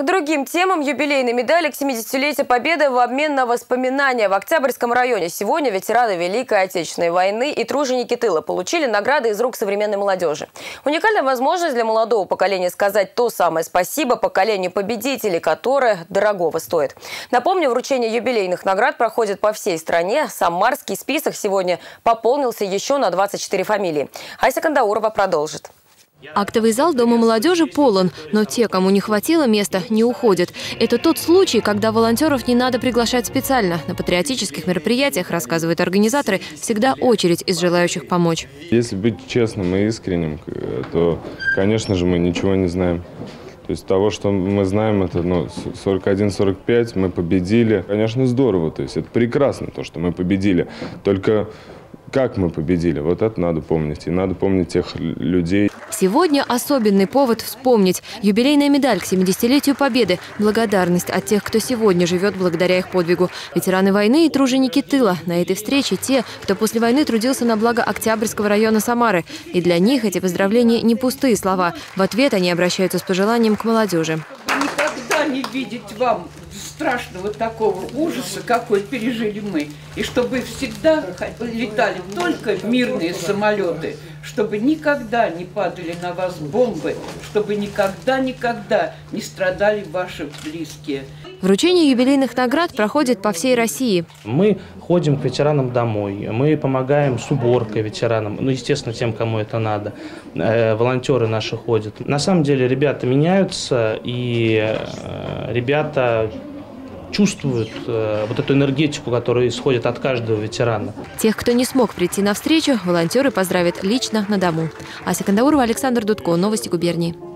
К другим темам юбилейной медали к 70-летию Победы в обмен на воспоминания. В Октябрьском районе сегодня ветераны Великой Отечественной войны и труженики тыла получили награды из рук современной молодежи. Уникальная возможность для молодого поколения сказать то самое спасибо поколению победителей, которое дорогого стоит. Напомню, вручение юбилейных наград проходит по всей стране. Самарский список сегодня пополнился еще на 24 фамилии. Айса Кандаурова продолжит. Актовый зал Дома молодежи полон, но те, кому не хватило места, не уходят. Это тот случай, когда волонтеров не надо приглашать специально. На патриотических мероприятиях, рассказывают организаторы, всегда очередь из желающих помочь. Если быть честным и искренним, то, конечно же, мы ничего не знаем. То есть того, что мы знаем, это ну, 41-45, мы победили. Конечно, здорово, то есть это прекрасно, то, что мы победили. Только как мы победили, вот это надо помнить. И надо помнить тех людей. Сегодня особенный повод вспомнить. Юбилейная медаль к 70-летию Победы. Благодарность от тех, кто сегодня живет благодаря их подвигу. Ветераны войны и труженики тыла. На этой встрече те, кто после войны трудился на благо Октябрьского района Самары. И для них эти поздравления не пустые слова. В ответ они обращаются с пожеланием к молодежи. Никогда не видеть вам страшного такого ужаса, какой пережили мы. И чтобы всегда летали только мирные самолеты, чтобы никогда не падали на вас бомбы, чтобы никогда-никогда не страдали ваши близкие. Вручение юбилейных наград проходит по всей России. Мы ходим к ветеранам домой, мы помогаем с уборкой ветеранам, ну, естественно, тем, кому это надо. Э, волонтеры наши ходят. На самом деле ребята меняются, и э, ребята чувствуют э, вот эту энергетику, которая исходит от каждого ветерана. Тех, кто не смог прийти на встречу, волонтеры поздравят лично на дому. Ася Кандаурова, Александр Дудко. Новости губернии.